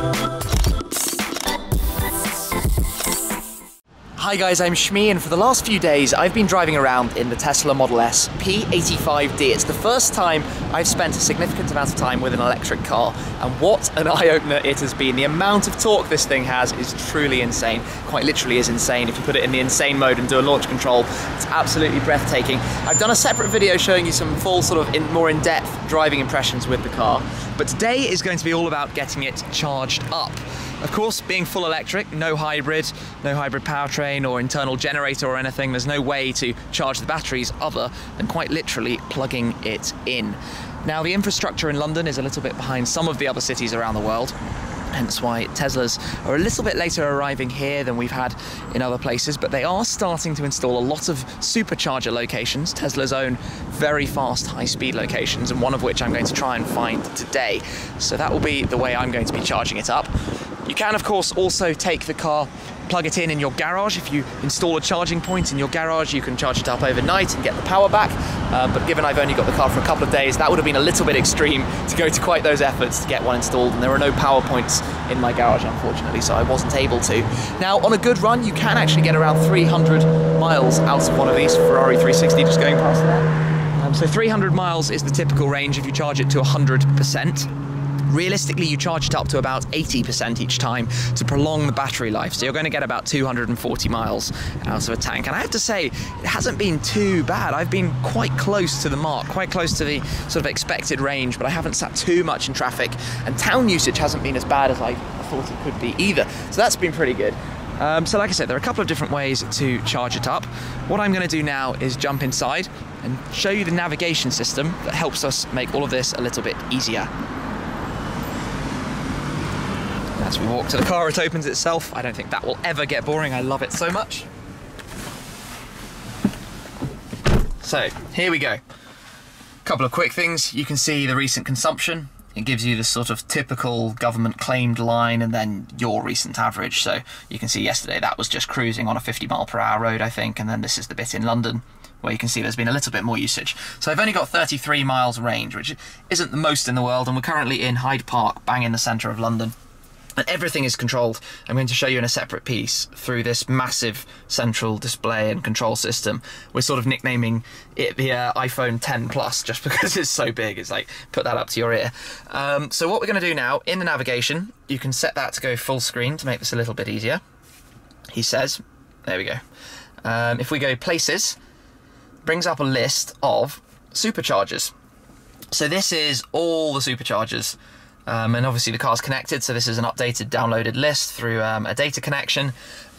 Thank you. Hi guys, I'm Shmee and for the last few days I've been driving around in the Tesla Model S P85D. It's the first time I've spent a significant amount of time with an electric car and what an eye-opener it has been. The amount of torque this thing has is truly insane. Quite literally is insane. If you put it in the insane mode and do a launch control, it's absolutely breathtaking. I've done a separate video showing you some full sort of in, more in-depth driving impressions with the car, but today is going to be all about getting it charged up. Of course, being full electric, no hybrid, no hybrid powertrain or internal generator or anything, there's no way to charge the batteries other than quite literally plugging it in. Now, the infrastructure in London is a little bit behind some of the other cities around the world hence why Teslas are a little bit later arriving here than we've had in other places, but they are starting to install a lot of supercharger locations, Tesla's own very fast high-speed locations, and one of which I'm going to try and find today. So that will be the way I'm going to be charging it up. You can, of course, also take the car plug it in in your garage. If you install a charging point in your garage, you can charge it up overnight and get the power back. Um, but given I've only got the car for a couple of days, that would have been a little bit extreme to go to quite those efforts to get one installed. And there are no power points in my garage, unfortunately, so I wasn't able to. Now, on a good run, you can actually get around 300 miles out of one of these Ferrari 360 just going past there. Um, so 300 miles is the typical range if you charge it to 100%. Realistically, you charge it up to about 80% each time to prolong the battery life. So you're going to get about 240 miles out of a tank. And I have to say, it hasn't been too bad. I've been quite close to the mark, quite close to the sort of expected range, but I haven't sat too much in traffic. And town usage hasn't been as bad as I thought it could be either. So that's been pretty good. Um, so like I said, there are a couple of different ways to charge it up. What I'm going to do now is jump inside and show you the navigation system that helps us make all of this a little bit easier. As we walk to the car, it opens itself. I don't think that will ever get boring. I love it so much. So, here we go. A couple of quick things. You can see the recent consumption. It gives you the sort of typical government claimed line and then your recent average. So you can see yesterday that was just cruising on a 50 mile per hour road, I think, and then this is the bit in London where you can see there's been a little bit more usage. So I've only got 33 miles range, which isn't the most in the world, and we're currently in Hyde Park, bang in the centre of London and everything is controlled. I'm going to show you in a separate piece through this massive central display and control system. We're sort of nicknaming it the uh, iPhone 10 Plus just because it's so big. It's like, put that up to your ear. Um, so what we're going to do now, in the navigation, you can set that to go full screen to make this a little bit easier. He says, there we go. Um, if we go places, brings up a list of superchargers. So this is all the superchargers um, and obviously the car's connected, so this is an updated downloaded list through um, a data connection.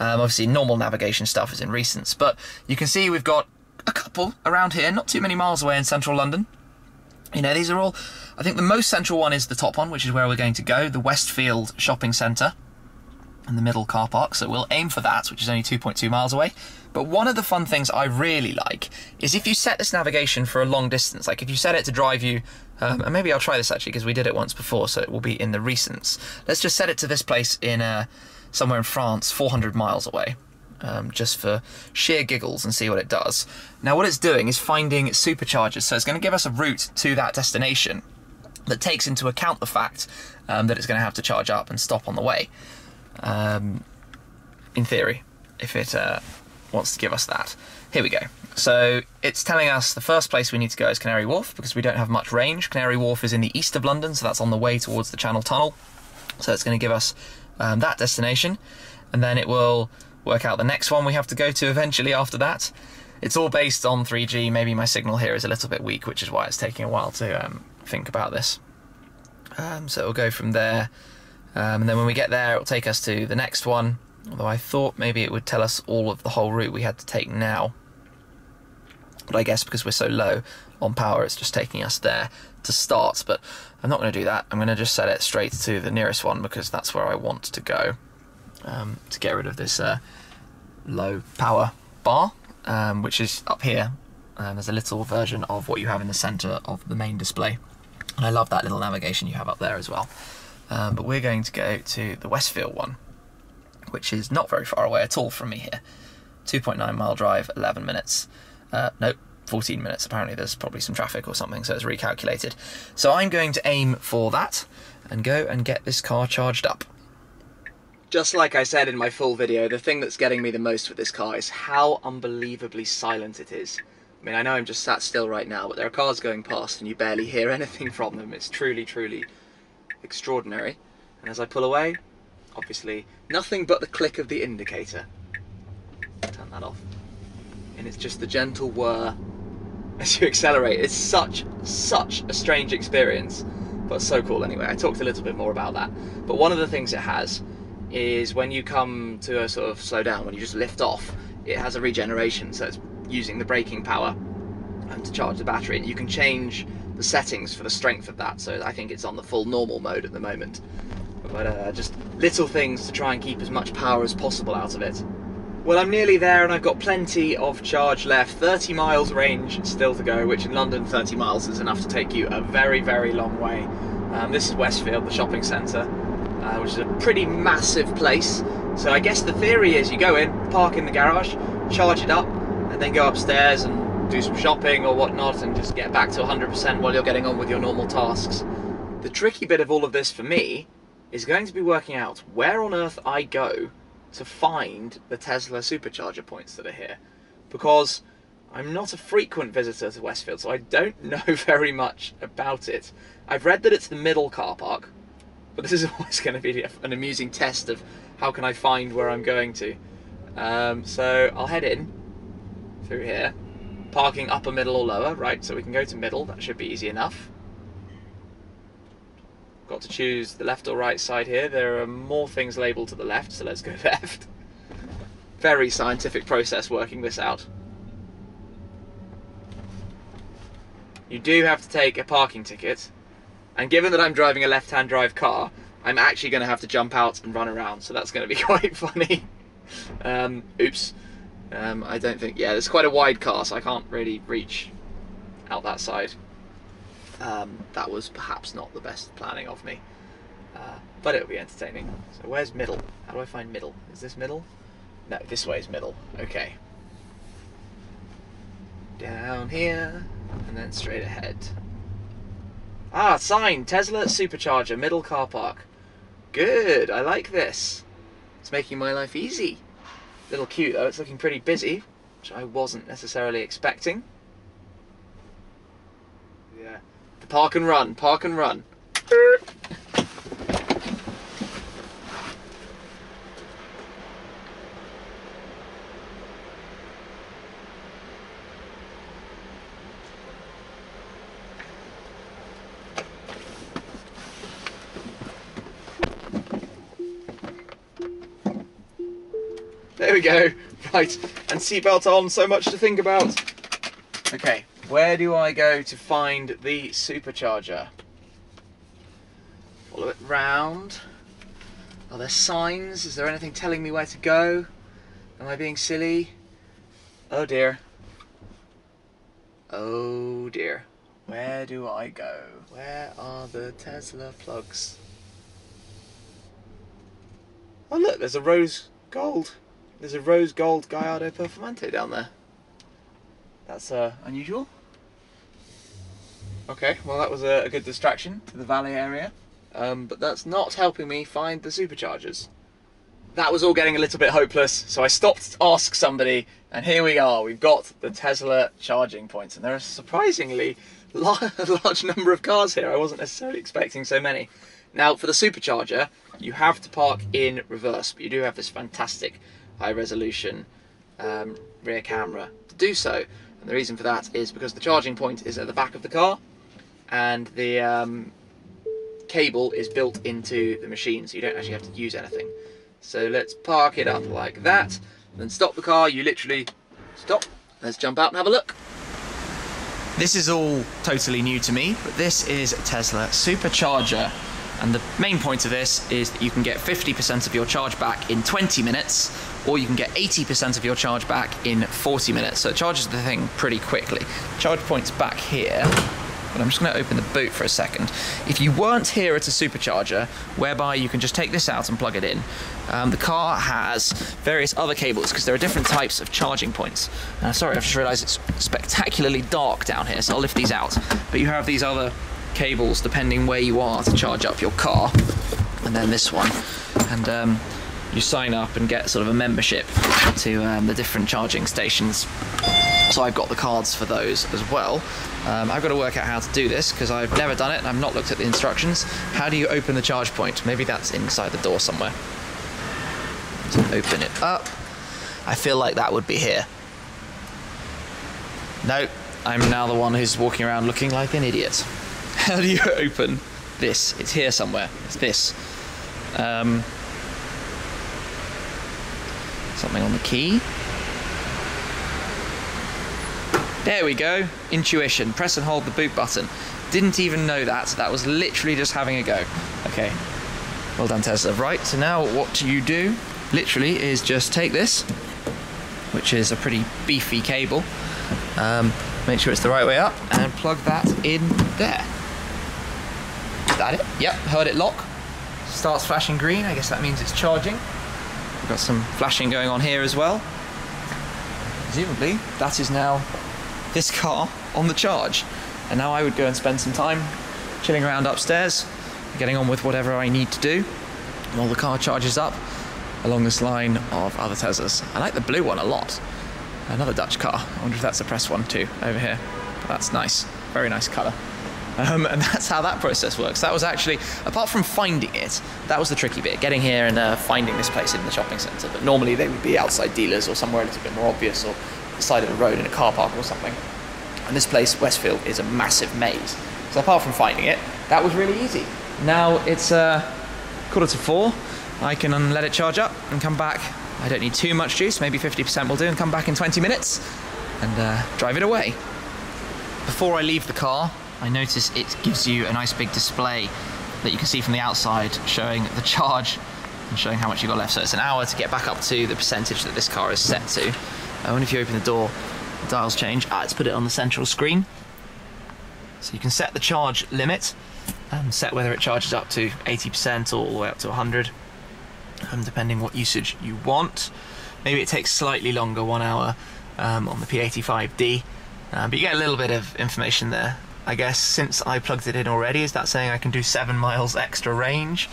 Um, obviously normal navigation stuff is in recents, but you can see we've got a couple around here, not too many miles away in central London. You know, these are all, I think the most central one is the top one, which is where we're going to go, the Westfield Shopping Centre and the middle car park, so we'll aim for that, which is only 2.2 miles away. But one of the fun things I really like is if you set this navigation for a long distance, like if you set it to drive you, um, and maybe I'll try this actually because we did it once before, so it will be in the recents. Let's just set it to this place in uh, somewhere in France, 400 miles away. Um, just for sheer giggles and see what it does. Now what it's doing is finding superchargers, so it's going to give us a route to that destination that takes into account the fact um, that it's going to have to charge up and stop on the way. Um, in theory, if it uh, wants to give us that. Here we go. So it's telling us the first place we need to go is Canary Wharf because we don't have much range. Canary Wharf is in the east of London, so that's on the way towards the Channel Tunnel. So it's going to give us um, that destination, and then it will work out the next one we have to go to eventually after that. It's all based on 3G. Maybe my signal here is a little bit weak, which is why it's taking a while to um, think about this. Um, so it'll go from there, um, and then when we get there, it'll take us to the next one, Although I thought maybe it would tell us all of the whole route we had to take now. But I guess because we're so low on power, it's just taking us there to start. But I'm not going to do that. I'm going to just set it straight to the nearest one because that's where I want to go um, to get rid of this uh, low power bar, um, which is up here. And there's a little version of what you have in the center of the main display. And I love that little navigation you have up there as well. Um, but we're going to go to the Westfield one which is not very far away at all from me here. 2.9 mile drive, 11 minutes. Uh, nope, 14 minutes. Apparently, there's probably some traffic or something, so it's recalculated. So I'm going to aim for that and go and get this car charged up. Just like I said in my full video, the thing that's getting me the most with this car is how unbelievably silent it is. I mean, I know I'm just sat still right now, but there are cars going past and you barely hear anything from them. It's truly, truly extraordinary. And as I pull away, obviously, nothing but the click of the indicator. Turn that off. And it's just the gentle whir as you accelerate. It's such, such a strange experience, but so cool anyway. I talked a little bit more about that. But one of the things it has is when you come to a sort of slow down, when you just lift off, it has a regeneration, so it's using the braking power and to charge the battery. And you can change the settings for the strength of that. So I think it's on the full normal mode at the moment. But uh, just little things to try and keep as much power as possible out of it. Well, I'm nearly there and I've got plenty of charge left. 30 miles range still to go, which in London 30 miles is enough to take you a very, very long way. Um, this is Westfield, the shopping centre, uh, which is a pretty massive place. So I guess the theory is you go in, park in the garage, charge it up, and then go upstairs and do some shopping or whatnot and just get back to 100% while you're getting on with your normal tasks. The tricky bit of all of this for me is going to be working out where on earth I go to find the Tesla supercharger points that are here because I'm not a frequent visitor to Westfield, so I don't know very much about it. I've read that it's the middle car park, but this is always going to be an amusing test of how can I find where I'm going to. Um, so I'll head in through here, parking upper, middle, or lower, right? So we can go to middle, that should be easy enough. Got to choose the left or right side here. There are more things labelled to the left, so let's go left. Very scientific process working this out. You do have to take a parking ticket, and given that I'm driving a left-hand drive car, I'm actually going to have to jump out and run around, so that's going to be quite funny. Um, oops. Um, I don't think, yeah, it's quite a wide car, so I can't really reach out that side um, that was perhaps not the best planning of me. Uh, but it'll be entertaining. So where's middle? How do I find middle? Is this middle? No, this way is middle. Okay. Down here, and then straight ahead. Ah, sign! Tesla Supercharger, middle car park. Good, I like this. It's making my life easy. Little cute though, it's looking pretty busy, which I wasn't necessarily expecting. Yeah. The park and run, park and run. There we go. Right, and seatbelt on, so much to think about. Okay, where do I go to find the supercharger? Follow it round. Are there signs? Is there anything telling me where to go? Am I being silly? Oh dear. Oh dear. Where do I go? Where are the Tesla plugs? Oh look, there's a rose gold. There's a rose gold Gallardo Performante down there. That's uh, unusual. Okay, well that was a, a good distraction to the valley area, um, but that's not helping me find the superchargers. That was all getting a little bit hopeless, so I stopped to ask somebody, and here we are. We've got the Tesla charging points, and there are surprisingly a large number of cars here. I wasn't necessarily expecting so many. Now, for the supercharger, you have to park in reverse, but you do have this fantastic high resolution um, rear camera to do so. And the reason for that is because the charging point is at the back of the car, and the um, cable is built into the machine so you don't actually have to use anything. So let's park it up like that, then stop the car, you literally stop, let's jump out and have a look. This is all totally new to me, but this is a Tesla Supercharger. And the main point of this is that you can get 50% of your charge back in 20 minutes, or you can get 80% of your charge back in 40 minutes. So it charges the thing pretty quickly. Charge points back here but I'm just going to open the boot for a second. If you weren't here at a supercharger, whereby you can just take this out and plug it in, um, the car has various other cables because there are different types of charging points. Uh, sorry, I've just realised it's spectacularly dark down here, so I'll lift these out. But you have these other cables depending where you are to charge up your car, and then this one. And um, you sign up and get sort of a membership to um, the different charging stations. So I've got the cards for those as well. Um, I've got to work out how to do this because I've never done it I've not looked at the instructions. How do you open the charge point? Maybe that's inside the door somewhere. So open it up. I feel like that would be here. No, I'm now the one who's walking around looking like an idiot. How do you open this? It's here somewhere. It's this. Um, something on the key. There we go. Intuition. Press and hold the boot button. Didn't even know that. That was literally just having a go. Okay. Well done, Tesla. Right, so now what do you do, literally, is just take this, which is a pretty beefy cable, um, make sure it's the right way up, and plug that in there. That it? Yep, heard it lock. Starts flashing green, I guess that means it's charging. We've got some flashing going on here as well. Presumably, that is now this car on the charge. And now I would go and spend some time chilling around upstairs, getting on with whatever I need to do while the car charges up along this line of other Teslas. I like the blue one a lot. Another Dutch car. I wonder if that's a press one too, over here. That's nice. Very nice colour. Um, and that's how that process works. That was actually, apart from finding it, that was the tricky bit, getting here and uh, finding this place in the shopping centre. But normally they would be outside dealers or somewhere a little bit more obvious or the side of the road in a car park or something. And this place, Westfield, is a massive maze. So apart from finding it, that was really easy. Now it's uh, quarter to four. I can let it charge up and come back. I don't need too much juice, maybe 50% will do, and come back in 20 minutes and uh, drive it away. Before I leave the car, I notice it gives you a nice big display that you can see from the outside showing the charge and showing how much you've got left. So it's an hour to get back up to the percentage that this car is set to. Uh, and if you open the door, the dials change. Ah, let's put it on the central screen. So you can set the charge limit and set whether it charges up to 80% or all the way up to 100, um, depending what usage you want. Maybe it takes slightly longer, one hour um, on the P85D, uh, but you get a little bit of information there. I guess since I plugged it in already, is that saying I can do seven miles extra range?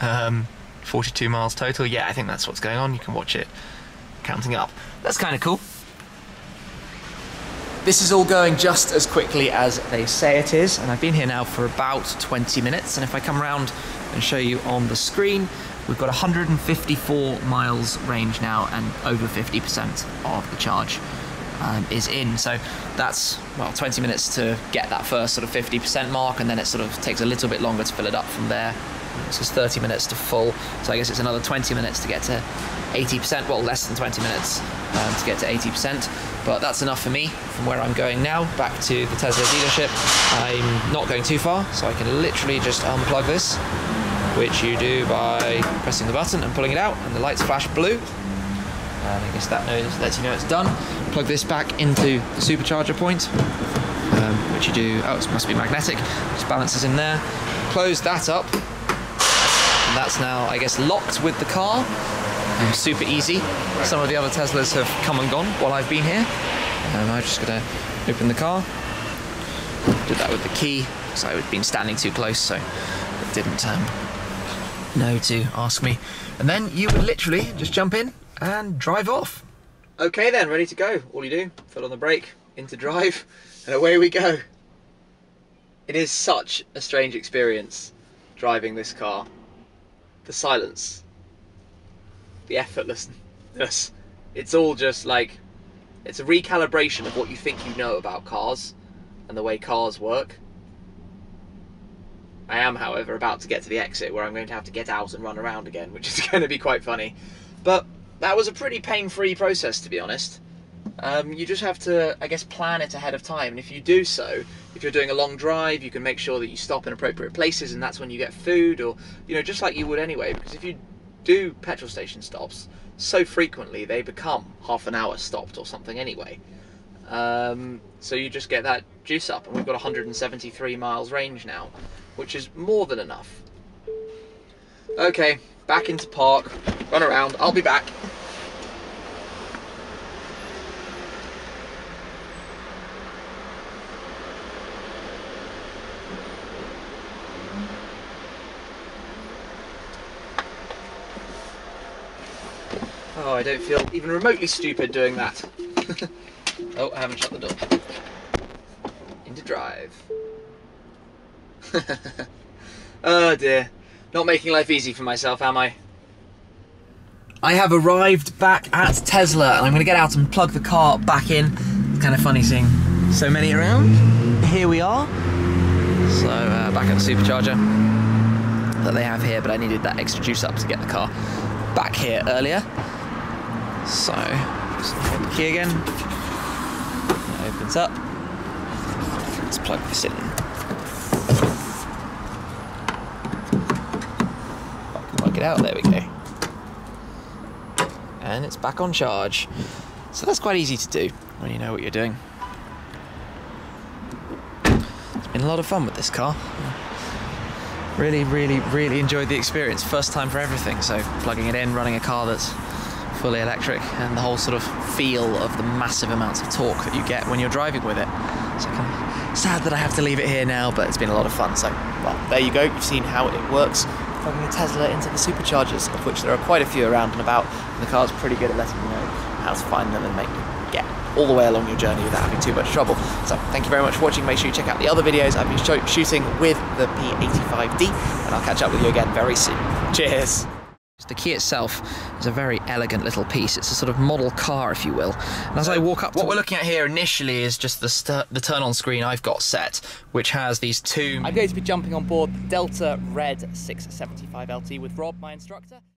Um, 42 miles total. Yeah, I think that's what's going on. You can watch it counting up. That's kind of cool. This is all going just as quickly as they say it is, and I've been here now for about 20 minutes. And if I come around and show you on the screen, we've got 154 miles range now, and over 50% of the charge um, is in. So that's well 20 minutes to get that first sort of 50% mark, and then it sort of takes a little bit longer to fill it up from there. This is 30 minutes to full, so I guess it's another 20 minutes to get to 80%. Well, less than 20 minutes um, to get to 80%, but that's enough for me from where I'm going now back to the Tesla dealership. I'm not going too far, so I can literally just unplug this, which you do by pressing the button and pulling it out, and the lights flash blue. And I guess that knows, lets you know it's done. Plug this back into the supercharger point, um, which you do. Oh, it must be magnetic. Just balances in there. Close that up, and that's now, I guess, locked with the car. Um, super easy. Some of the other Teslas have come and gone while I've been here. And I'm just gonna open the car. Did that with the key, so I'd been standing too close, so it didn't um, know to ask me. And then you would literally just jump in and drive off. Okay then, ready to go. All you do, foot on the brake, into drive, and away we go. It is such a strange experience driving this car. The silence, the effortlessness. It's all just like it's a recalibration of what you think you know about cars and the way cars work. I am, however, about to get to the exit where I'm going to have to get out and run around again, which is going to be quite funny. But that was a pretty pain-free process, to be honest. Um, you just have to, I guess, plan it ahead of time. And if you do so, if you're doing a long drive, you can make sure that you stop in appropriate places, and that's when you get food, or you know, just like you would anyway. Because if you do petrol station stops so frequently, they become half an hour stopped or something anyway. Um, so you just get that juice up, and we've got 173 miles range now, which is more than enough. Okay, back into park, run around. I'll be back. I don't feel even remotely stupid doing that. oh, I haven't shut the door. Into drive. oh dear. Not making life easy for myself, am I? I have arrived back at Tesla and I'm going to get out and plug the car back in. It's kind of funny seeing so many around. Here we are. So, uh, back at the supercharger that they have here, but I needed that extra juice up to get the car back here earlier. So, just hold the key again. It opens up. Let's plug this in. Work it out, there we go. And it's back on charge. So that's quite easy to do when you know what you're doing. It's been a lot of fun with this car. Really, really, really enjoyed the experience. First time for everything. So plugging it in, running a car that's fully electric, and the whole sort of feel of the massive amounts of torque that you get when you're driving with it. So kind of sad that I have to leave it here now, but it's been a lot of fun. So, well, there you go. You've seen how it works. Plugging a Tesla into the superchargers, of which there are quite a few around and about. And the car's pretty good at letting you know how to find them and make you get all the way along your journey without having too much trouble. So thank you very much for watching. Make sure you check out the other videos I've been sh shooting with the P85D, and I'll catch up with you again very soon. Cheers! The key itself is a very elegant little piece. It's a sort of model car, if you will. And as I walk up, what we're looking at here initially is just the the turn-on screen I've got set, which has these two. I'm going to be jumping on board the Delta Red 675 LT with Rob, my instructor.